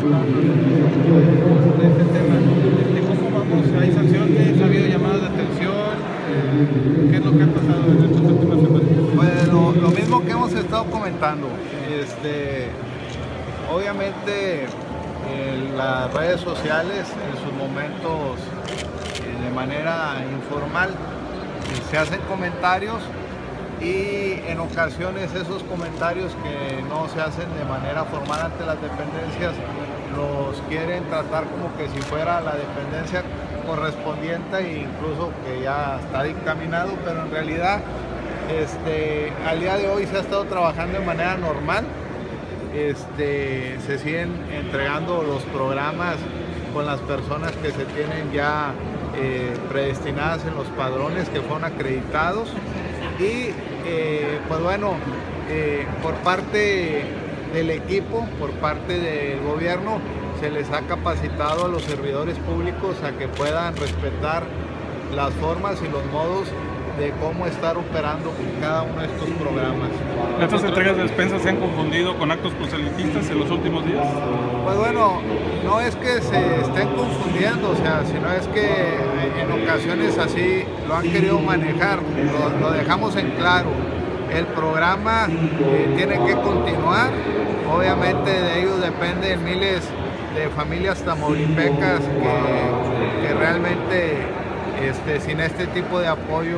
de este tema. ¿De cómo vamos? ¿Hay sanciones? ¿Ha habido llamadas de atención? ¿Qué es lo que ha pasado en estas últimas semanas? Pues lo, mismo que hemos estado comentando. Este, obviamente en las redes sociales en sus momentos eh, de manera informal se hacen comentarios y en ocasiones esos comentarios que no se hacen de manera formal ante las dependencias los quieren tratar como que si fuera la dependencia correspondiente e incluso que ya está dictaminado, pero en realidad este, al día de hoy se ha estado trabajando de manera normal. Este, se siguen entregando los programas con las personas que se tienen ya eh, predestinadas en los padrones que fueron acreditados y eh, pues bueno, eh, por parte del equipo, por parte del gobierno, se les ha capacitado a los servidores públicos a que puedan respetar las formas y los modos de cómo estar operando cada uno de estos programas. ¿Estas entregas de despensas se han confundido con actos proselitistas en los últimos días? Pues bueno, no es que se estén confundiendo, o sea, sino es que en ocasiones así lo han querido manejar, lo, lo dejamos en claro. El programa eh, tiene que continuar, obviamente de ellos dependen miles de familias tamaulipecas que, que realmente este, sin este tipo de apoyo